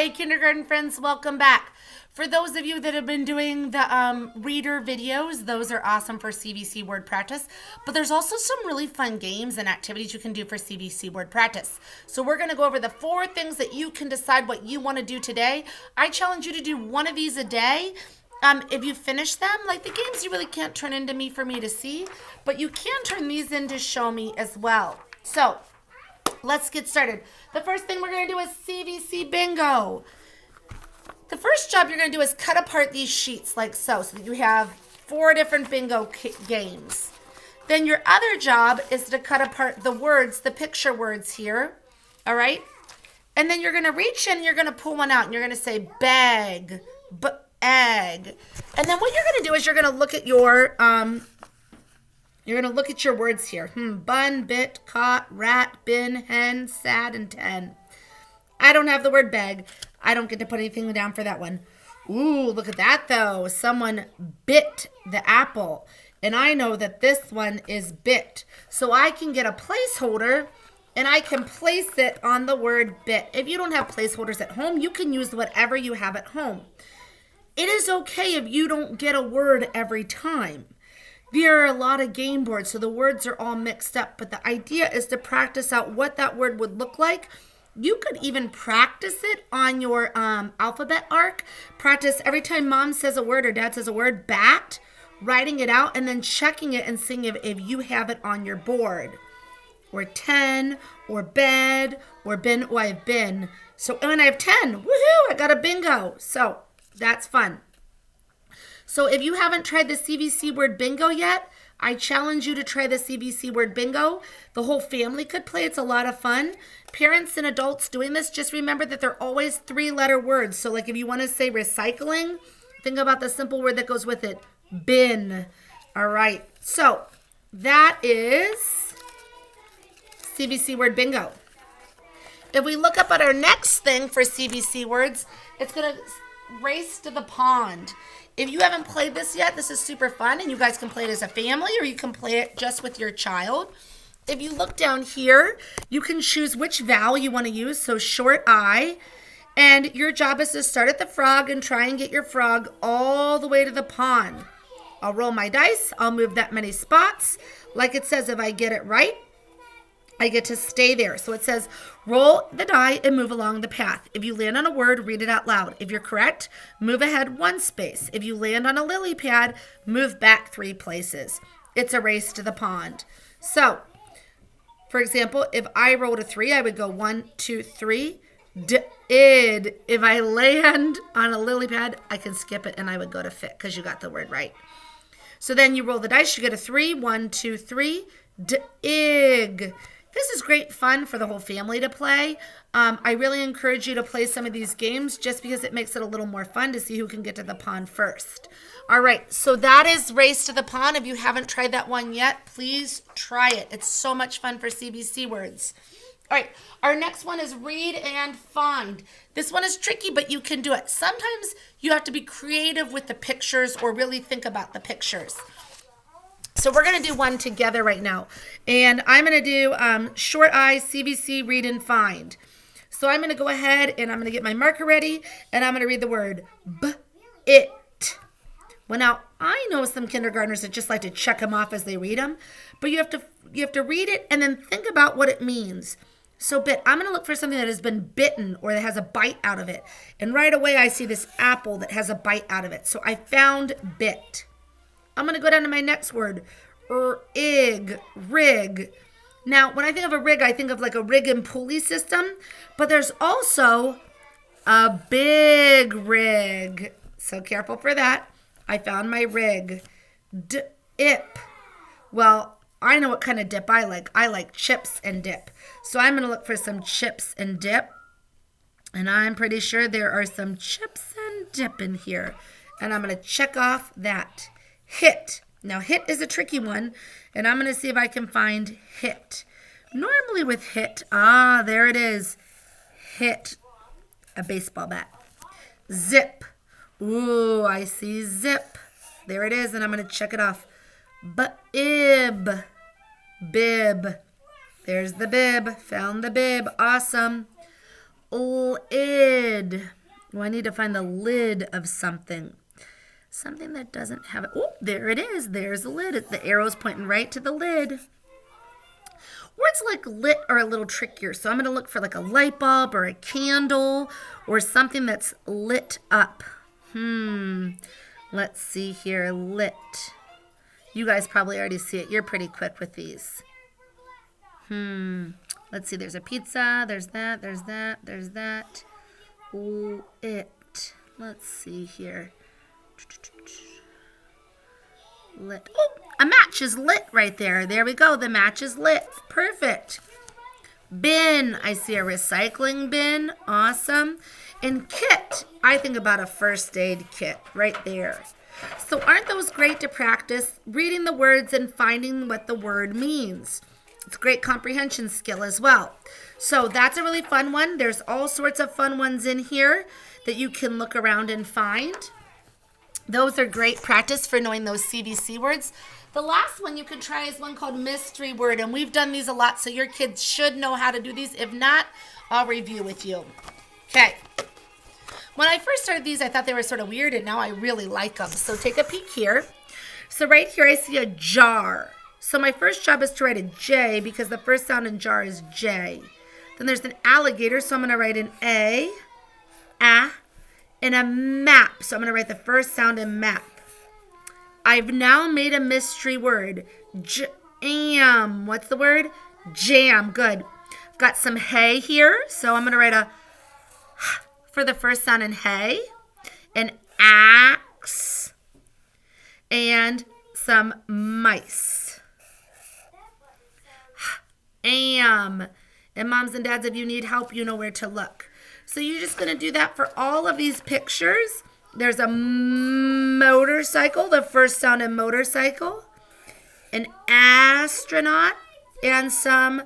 Hey, kindergarten friends, welcome back. For those of you that have been doing the um, reader videos, those are awesome for CVC word practice. But there's also some really fun games and activities you can do for CVC word practice. So we're going to go over the four things that you can decide what you want to do today. I challenge you to do one of these a day. Um, if you finish them, like the games you really can't turn into me for me to see, but you can turn these in to show me as well. So let's get started. The first thing we're going to do is CVC bingo. The first job you're going to do is cut apart these sheets like so, so that you have four different bingo games. Then your other job is to cut apart the words, the picture words here, all right? And then you're going to reach in, you're going to pull one out, and you're going to say bag, b egg. And then what you're going to do is you're going to look at your, um, you're going to look at your words here. Hmm, bun, bit, caught, rat, bin, hen, sad, and ten. I don't have the word bag. I don't get to put anything down for that one. Ooh, look at that though. Someone bit the apple. And I know that this one is bit. So I can get a placeholder and I can place it on the word bit. If you don't have placeholders at home, you can use whatever you have at home. It is okay if you don't get a word every time. There are a lot of game boards, so the words are all mixed up, but the idea is to practice out what that word would look like you could even practice it on your um, alphabet arc. Practice every time mom says a word or dad says a word, bat, writing it out, and then checking it and seeing if, if you have it on your board. Or 10, or bed, or bin. Oh, I have bin. So, and I have 10. Woohoo! I got a bingo. So, that's fun. So, if you haven't tried the CVC word bingo yet, I challenge you to try the CVC word bingo. The whole family could play. It's a lot of fun. Parents and adults doing this, just remember that they're always three letter words. So, like if you want to say recycling, think about the simple word that goes with it bin. All right. So, that is CVC word bingo. If we look up at our next thing for CVC words, it's going to race to the pond. If you haven't played this yet, this is super fun, and you guys can play it as a family or you can play it just with your child. If you look down here, you can choose which vowel you want to use, so short I. And your job is to start at the frog and try and get your frog all the way to the pond. I'll roll my dice. I'll move that many spots. Like it says, if I get it right, I get to stay there. So it says, roll the die and move along the path. If you land on a word, read it out loud. If you're correct, move ahead one space. If you land on a lily pad, move back three places. It's a race to the pond. So, for example, if I rolled a three, I would go one, two, three. D-id. If I land on a lily pad, I can skip it and I would go to fit because you got the word right. So then you roll the dice, you get a three, one, two, three. D-ig. This is great fun for the whole family to play. Um, I really encourage you to play some of these games just because it makes it a little more fun to see who can get to the pond first. All right, so that is Race to the Pond. If you haven't tried that one yet, please try it. It's so much fun for CVC words. All right, our next one is read and find. This one is tricky, but you can do it. Sometimes you have to be creative with the pictures or really think about the pictures. So we're going to do one together right now. And I'm going to do um, short eyes, CVC, read and find. So I'm going to go ahead and I'm going to get my marker ready and I'm going to read the word b, it. Well, now I know some kindergartners that just like to check them off as they read them, but you have to you have to read it and then think about what it means. So bit, I'm going to look for something that has been bitten or that has a bite out of it. And right away I see this apple that has a bite out of it. So I found bit. I'm going to go down to my next word. Rig, rig. Now, when I think of a rig, I think of like a rig and pulley system, but there's also a big rig. So careful for that. I found my rig. Dip. Well, I know what kind of dip I like. I like chips and dip. So I'm going to look for some chips and dip. And I'm pretty sure there are some chips and dip in here. And I'm going to check off that hit. Now, hit is a tricky one, and I'm going to see if I can find hit. Normally with hit, ah, there it is. Hit a baseball bat. Zip. Ooh, I see zip. There it is, and I'm going to check it off. Bib. Bib. There's the bib. Found the bib. Awesome. Lid. Well, I need to find the lid of something. Something that doesn't have it. Oh, there it is. There's the lid. The arrow's pointing right to the lid. Words like lit are a little trickier. So I'm going to look for like a light bulb or a candle or something that's lit up. Hmm. Let's see here. Lit. You guys probably already see it. You're pretty quick with these. Hmm. Let's see. There's a pizza. There's that. There's that. There's that. Ooh, it. Let's see here. Lit. Oh, a match is lit right there. There we go. The match is lit. Perfect. Bin. I see a recycling bin. Awesome. And kit. I think about a first aid kit right there. So aren't those great to practice? Reading the words and finding what the word means. It's great comprehension skill as well. So that's a really fun one. There's all sorts of fun ones in here that you can look around and find. Those are great practice for knowing those CVC words. The last one you can try is one called mystery word, and we've done these a lot, so your kids should know how to do these. If not, I'll review with you. Okay. When I first started these, I thought they were sort of weird, and now I really like them. So take a peek here. So right here, I see a jar. So my first job is to write a J because the first sound in jar is J. Then there's an alligator, so I'm going to write an A, A, and a map. So I'm going to write the first sound in map. I've now made a mystery word. Jam. What's the word? Jam. Good. I've got some hay here, so I'm going to write a for the first sound in hay, an axe, and some mice. Am. And moms and dads, if you need help, you know where to look. So you're just going to do that for all of these pictures. There's a motorcycle, the first sound in motorcycle, an astronaut, and some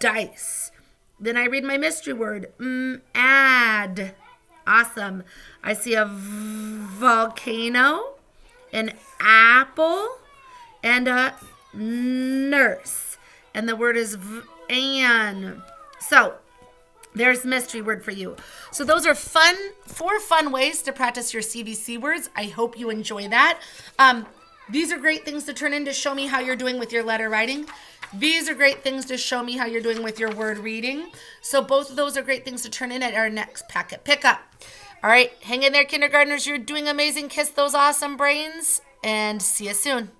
dice. Then I read my mystery word, mm, add. Awesome. I see a volcano, an apple, and a nurse. And the word is an. So there's mystery word for you. So those are fun, four fun ways to practice your CVC words. I hope you enjoy that. Um, these are great things to turn in to show me how you're doing with your letter writing. These are great things to show me how you're doing with your word reading. So both of those are great things to turn in at our next packet pickup. All right, hang in there, kindergartners. You're doing amazing. Kiss those awesome brains and see you soon.